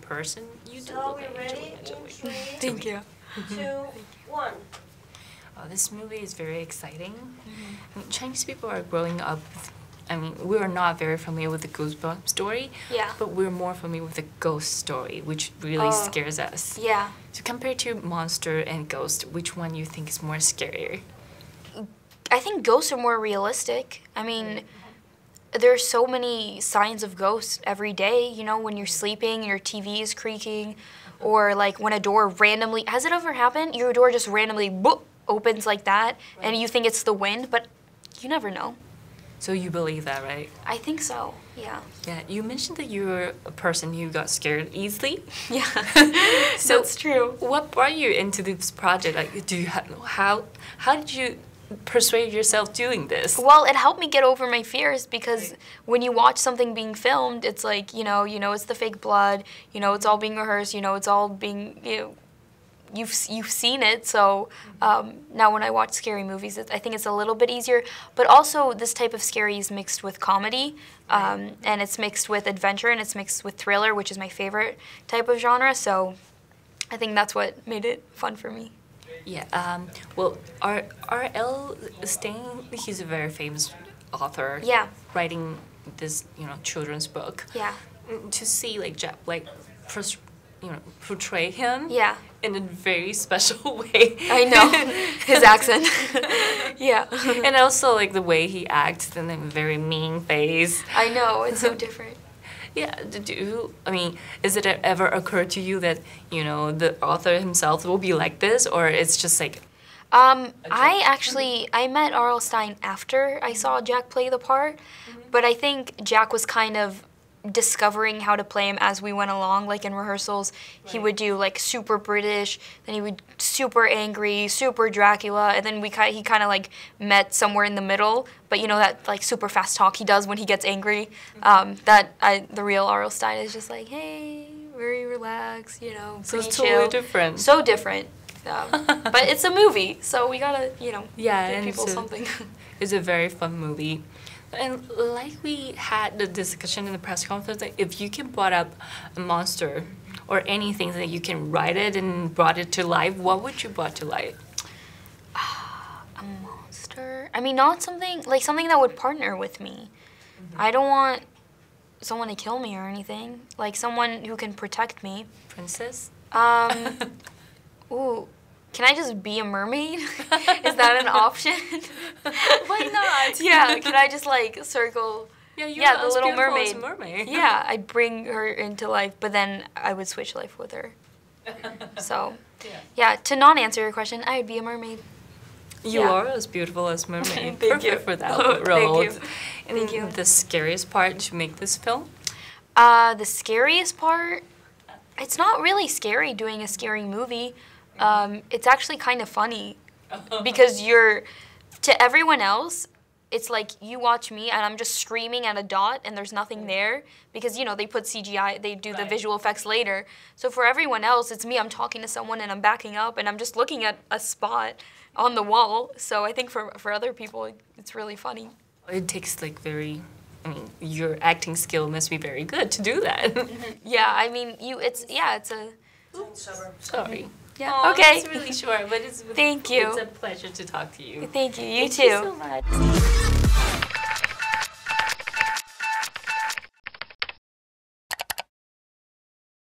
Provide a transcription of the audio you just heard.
person, you do So look we like ready? Angelina In Jolie. Thank you. two, one. Oh, this movie is very exciting. Mm-hmm. I mean, Chinese people are growing up. With, I mean, we are not very familiar with the Goosebumps story. Yeah. But we're more familiar with the ghost story, which really Oh. scares us. Yeah. So compared to monster and ghost, which one you think is more scarier? I think ghosts are more realistic. I mean, there's so many signs of ghosts every day, you know, when you're sleeping, your TV is creaking, or like when a door randomly, has it ever happened? Your door just randomly boop, opens like that, and you think it's the wind, but you never know. So you believe that, right? I think so, yeah. Yeah. You mentioned that you were a person who got scared easily. Yeah. So That's true. What brought you into this project? Like, do you how how did you persuade yourself doing this? Well, it helped me get over my fears because when you watch something being filmed, it's like you know, you know, it's the fake blood. You know, it's all being rehearsed. You know, it's all being you know, you've you've seen it. So um, now when I watch scary movies, it, I think it's a little bit easier. But also, this type of scary is mixed with comedy, um, and it's mixed with adventure, and it's mixed with thriller, which is my favorite type of genre. So I think that's what made it fun for me. Yeah. Um, well, R. R. L. Stine, he's a very famous author. Yeah. Writing this, you know, children's book. Yeah. Mm, To see like Black, pers- you know, portray him. Yeah. In a very special way. I know his accent. yeah. and also like the way he acts and then very mean face. I know it's so different. Yeah, you, I mean, is it ever occurred to you that, you know, the author himself will be like this, or it's just like, Um, I actually I met R.L. Stine after I saw Jack play the part, but I think Jack was kind of discovering how to play him as we went along. Like in rehearsals, he would do like super British, then he would super angry, super Dracula, and then we ki- he kind of like met somewhere in the middle. But you know that like super fast talk he does when he gets angry. Um, that I, the real R.L. Stine is just like hey, very relaxed, you know, so it's totally chill. different? So different. Um, but it's a movie, so we gotta, you know, Yeah, give people something. It's a very fun movie. And like we had the discussion in the press conference, like if you can brought up a monster or anything that you can write it and brought it to life, what would you brought to life? a monster? I mean, not something like something that would partner with me. I don't want someone to kill me or anything. Like someone who can protect me. Princess? Um, ooh, can I just be a mermaid? Is that an option? Why not? yeah, can I just like circle? Yeah, you're Yeah, the as Little Mermaid. mermaid. Yeah, I'd bring her into life, but then I would switch life with her. So, Yeah. yeah, to not answer your question, I would be a mermaid. You Yeah. are as beautiful as mermaid. Thank Perfect you. for that Thank role. you. And Thank you. The scariest part to make this film? Uh, the scariest part, it's not really scary doing a scary movie. Um, it's actually kind of funny because you're, to everyone else, it's like you watch me and I'm just screaming at a dot and there's nothing there because you know they put CGI, they do the visual effects later. So for everyone else, it's me. I'm talking to someone and I'm backing up and I'm just looking at a spot on the wall. So I think for for other people, it's really funny. It takes like very, I mean, your acting skill must be very good to do that. Yeah, I mean you. It's yeah, it's a Sorry. Yeah. Aw, okay. It's really short, but it's Thank you. It's a pleasure to talk to you. Thank you. You Thank too. you so much.